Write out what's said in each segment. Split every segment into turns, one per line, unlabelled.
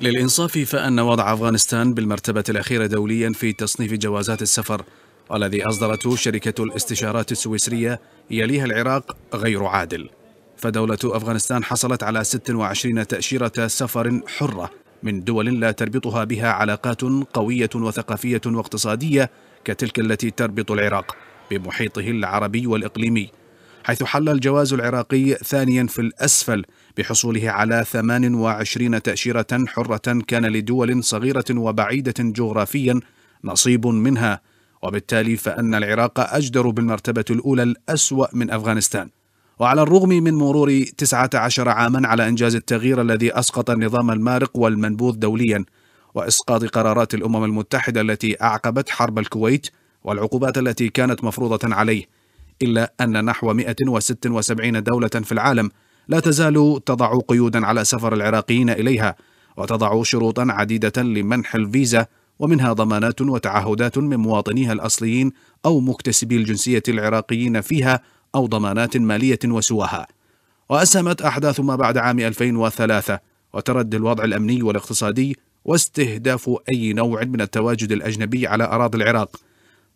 للإنصاف فأن وضع أفغانستان بالمرتبة الأخيرة دوليا في تصنيف جوازات السفر والذي أصدرته شركة الاستشارات السويسرية يليها العراق غير عادل. فدولة أفغانستان حصلت على 26 تأشيرة سفر حرة من دول لا تربطها بها علاقات قوية وثقافية واقتصادية كتلك التي تربط العراق بمحيطه العربي والإقليمي. حيث حل الجواز العراقي ثانيا في الأسفل بحصوله على 28 تأشيرة حرة كان لدول صغيرة وبعيدة جغرافيا نصيب منها وبالتالي فأن العراق أجدر بالمرتبة الأولى الأسوأ من أفغانستان. وعلى الرغم من مرور 19 عاما على إنجاز التغيير الذي أسقط النظام المارق والمنبوذ دوليا وإسقاط قرارات الأمم المتحدة التي أعقبت حرب الكويت والعقوبات التي كانت مفروضة عليه إلا أن نحو 176 دولة في العالم لا تزال تضع قيودا على سفر العراقيين إليها وتضع شروطا عديدة لمنح الفيزا ومنها ضمانات وتعهدات من مواطنيها الأصليين أو مكتسبي الجنسية العراقيين فيها أو ضمانات مالية وسواها. وأسهمت أحداث ما بعد عام 2003 وتردي الوضع الأمني والاقتصادي واستهداف أي نوع من التواجد الأجنبي على أراضي العراق.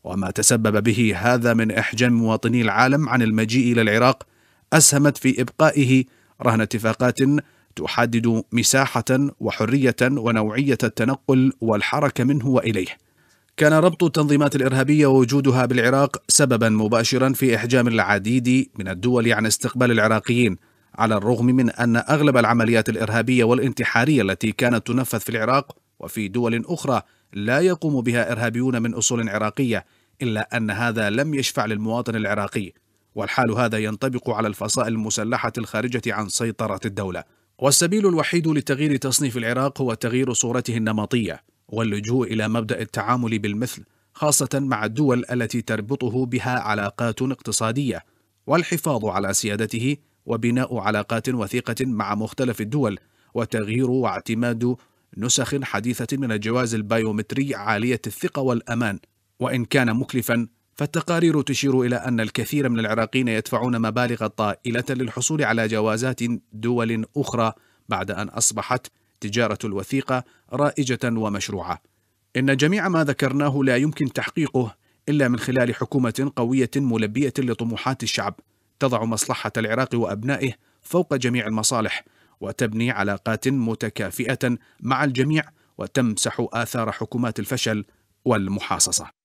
وما تسبب به هذا من إحجام مواطني العالم عن المجيء إلى العراق أسهمت في إبقائه رهن اتفاقات تحدد مساحة وحرية ونوعية التنقل والحركة منه وإليه. كان ربط التنظيمات الإرهابية ووجودها بالعراق سببا مباشرا في إحجام العديد من الدول عن استقبال العراقيين، على الرغم من أن أغلب العمليات الإرهابية والانتحارية التي كانت تنفذ في العراق وفي دول أخرى لا يقوم بها إرهابيون من أصول عراقية، إلا أن هذا لم يشفع للمواطن العراقي، والحال هذا ينطبق على الفصائل المسلحة الخارجة عن سيطرة الدولة. والسبيل الوحيد لتغيير تصنيف العراق هو تغيير صورته النمطية واللجوء إلى مبدأ التعامل بالمثل خاصة مع الدول التي تربطه بها علاقات اقتصادية والحفاظ على سيادته وبناء علاقات وثيقة مع مختلف الدول وتغيير واعتماد نسخ حديثة من الجواز البايومتري عالية الثقة والأمان وإن كان مكلفا فالتقارير تشير إلى أن الكثير من العراقيين يدفعون مبالغ طائلة للحصول على جوازات دول أخرى بعد أن أصبحت تجارة الوثيقة رائجة ومشروعة. إن جميع ما ذكرناه لا يمكن تحقيقه إلا من خلال حكومة قوية ملبية لطموحات الشعب، تضع مصلحة العراق وأبنائه فوق جميع المصالح، وتبني علاقات متكافئة مع الجميع وتمسح آثار حكومات الفشل والمحاصصة.